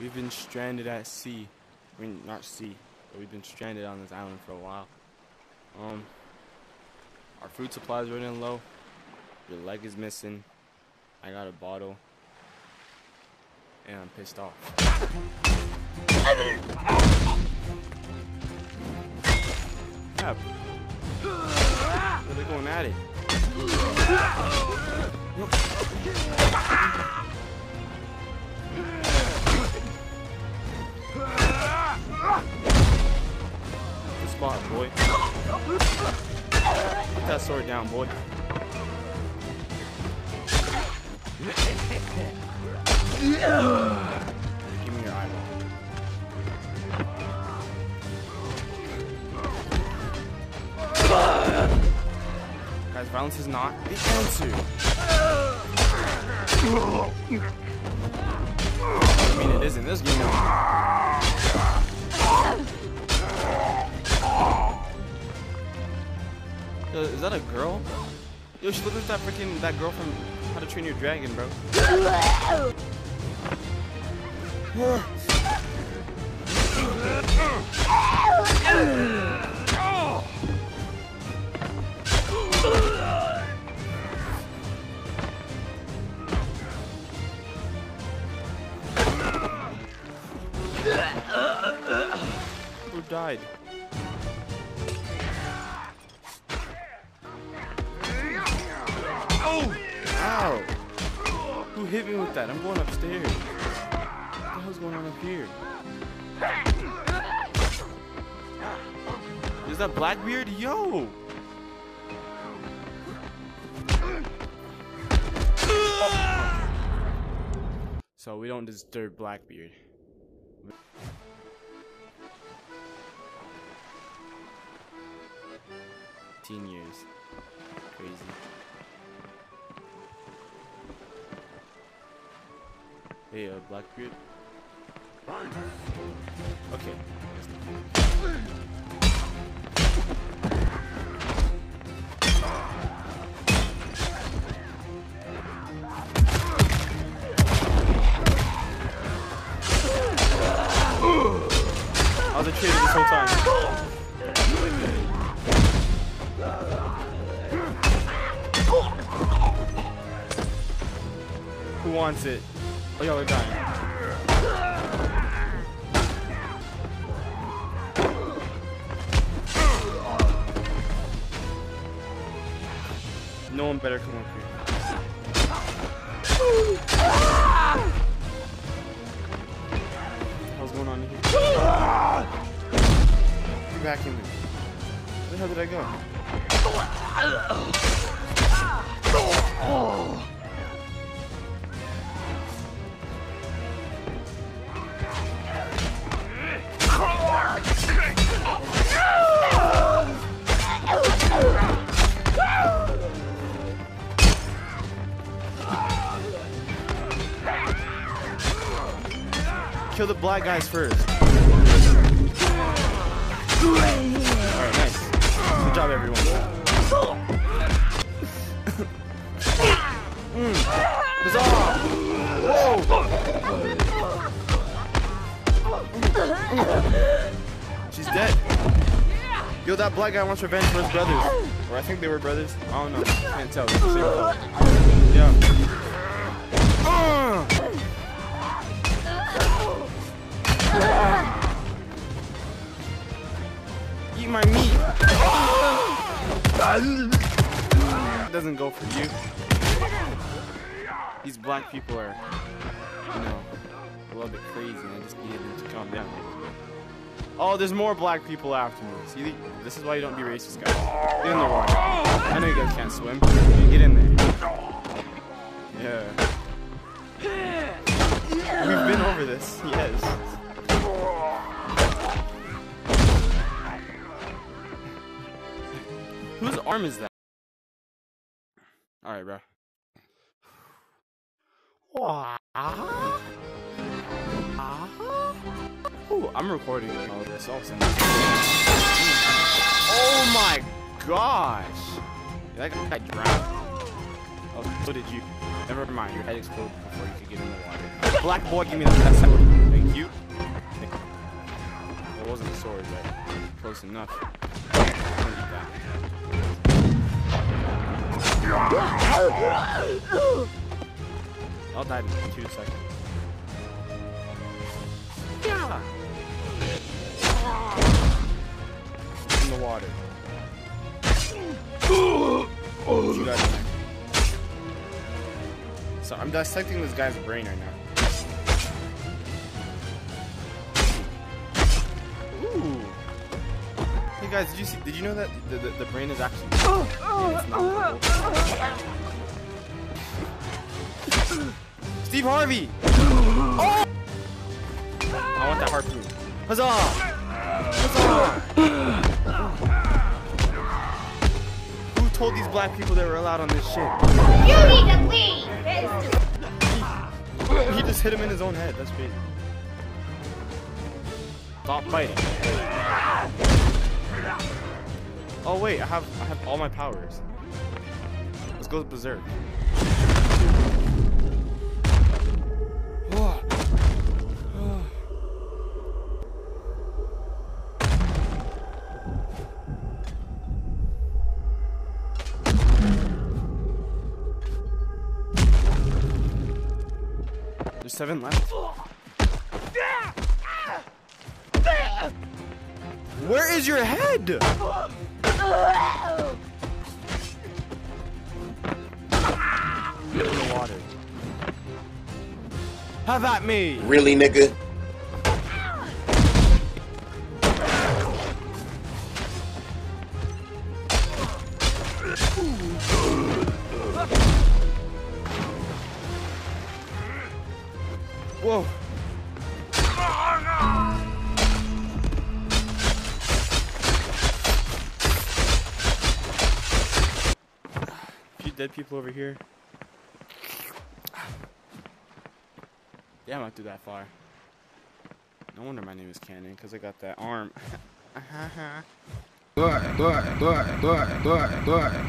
We've been stranded at sea. I mean, not sea, but we've been stranded on this island for a while. Um, our food supply is running low. Your leg is missing. I got a bottle. And I'm pissed off. Yeah. They're going at it. Sword down, boy. Give me your eyeball. Guys, violence is not the answer. I mean, it isn't this game. Is that a girl? Yo, she looks like that freaking that girl from How to Train Your Dragon, bro. Who died? Hit me with that? I'm going upstairs. What the hell's going on up here? Is that Blackbeard? Yo! So we don't disturb Blackbeard. Teen years. Crazy. Hey, uh, Blackbeard. Okay. I was a traitor this whole time. Who wants it? Oh, y'all are dying. No one better come up here. What's going on here? Get back in there. Where the hell did I go? Kill the black guys first. Alright, nice. Good job, everyone. mm. Huzzah! Whoa! She's dead. Yo, that black guy wants revenge for his brothers. Or I think they were brothers. I don't know. Can't tell. Doesn't go for you. These black people are, you know, a little bit crazy, I just needed them to calm down. Oh, there's more black people after me. See, this is why you don't be racist, guys. Get in the water. I know you guys can't swim. Get in there. Yeah. We've been over this. Yes. Whose arm is that? Alright, bro. Ooh, I'm recording all this also. Oh my gosh! That guy drowned. Oh, so did you. Never mind, your head exploded before you could get in the water. Black boy, give me that. Thank you. It wasn't a sword, but close enough. I'll die in two seconds. In the water. So I'm dissecting this guy's brain right now. Guys, did you see? Did you know that the, the, the brain is actually? it's not purple. Steve Harvey. Oh! I want that harpoon. Huzzah! Huzzah! Who told these black people they were allowed on this shit? You need to leave! He just hit him in his own head. That's crazy. Stop fighting. Oh wait, I have I have all my powers. Let's go berserk. There's seven left. Where is your head? In the water. Have at me! Really, nigga? Whoa. Dead people over here. Yeah, I do that far. No wonder my name is Cannon, because I got that arm. uh Boy, boy, boy, boy, boy, boy.